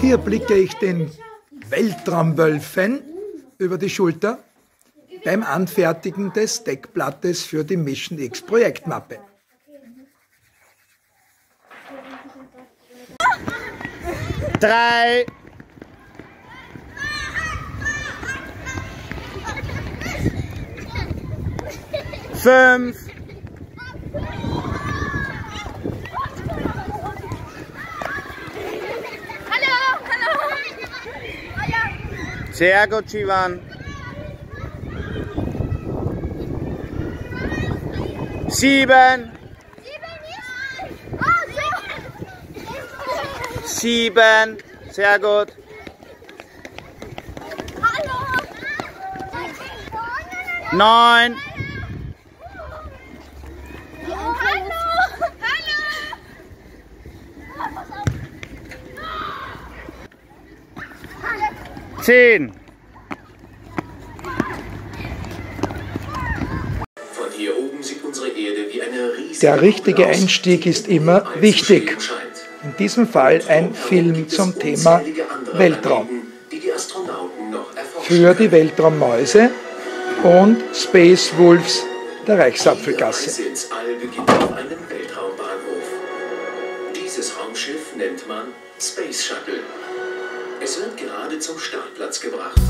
Hier blicke ich den Weltraumwölfen über die Schulter beim Anfertigen des Deckblattes für die Mission X Projektmappe. Drei. Fünf. Sehr gut, Shivan. Sieben. Sieben. Sehr gut. Neun. 10. Der richtige Einstieg ist immer wichtig. In diesem Fall ein Film zum Thema Weltraum. Für die Weltraummäuse und Space Wolves der Reichsapfelgasse. Dieses Raumschiff nennt man Space Shuttle. Es wird gerade zum Startplatz gebracht.